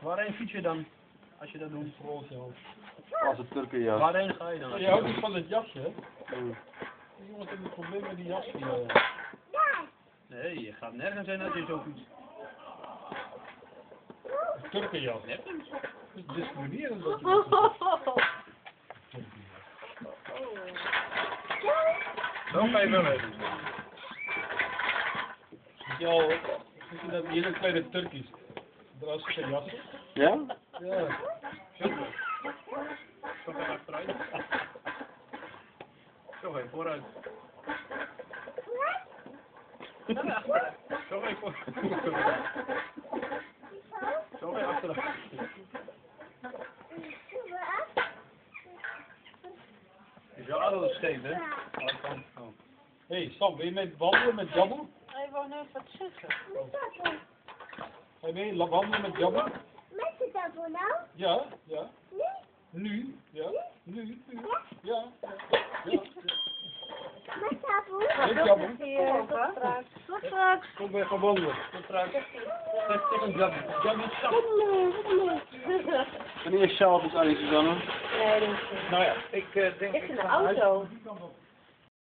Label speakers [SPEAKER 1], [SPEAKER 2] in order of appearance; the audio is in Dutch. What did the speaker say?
[SPEAKER 1] Waarheen fiets je dan? Als je dat doet.
[SPEAKER 2] Als het Turkenjas.
[SPEAKER 1] Waarheen ga je dan?
[SPEAKER 3] Je houdt niet van het jasje, hè?
[SPEAKER 2] Mm.
[SPEAKER 3] Die jongens hebben een probleem met die jas van mij.
[SPEAKER 1] Nee, je gaat nergens heen als je zo fietst.
[SPEAKER 3] Een Turkenjas.
[SPEAKER 1] Nee.
[SPEAKER 3] Dat is discriminerend dat je dat
[SPEAKER 1] Zo ga je wel even.
[SPEAKER 3] doet. Jou, zie je dat hele kleine Turkisch. Jas.
[SPEAKER 2] Ja?
[SPEAKER 3] Ja.
[SPEAKER 1] Zo ga je achteruit. Zo ga je vooruit. Zo ga je vooruit. Zo ga je achteruit. Je zou alles scheef, hè? Oh.
[SPEAKER 3] Hé hey, Sam, ben je mee wandelen met Jabber?
[SPEAKER 4] Hij wou net wat zeggen.
[SPEAKER 3] Ga je mee wandelen met Jabber?
[SPEAKER 5] Met je daarvoor nou?
[SPEAKER 3] Ja, ja.
[SPEAKER 5] Nee.
[SPEAKER 3] Nu? Ja. Nu? Nu? Ja. Ja. ja.
[SPEAKER 5] Met daarvoor?
[SPEAKER 3] Met Jabber.
[SPEAKER 4] Hier, tot straks. Tot.
[SPEAKER 3] Kom bij gaan wandelen.
[SPEAKER 1] Tot straks. Is sap.
[SPEAKER 2] Wanneer is Charles aan Susanne?
[SPEAKER 4] Nee, dat is niet.
[SPEAKER 1] Nou ja, ik eh, denk...
[SPEAKER 4] Ik in de auto.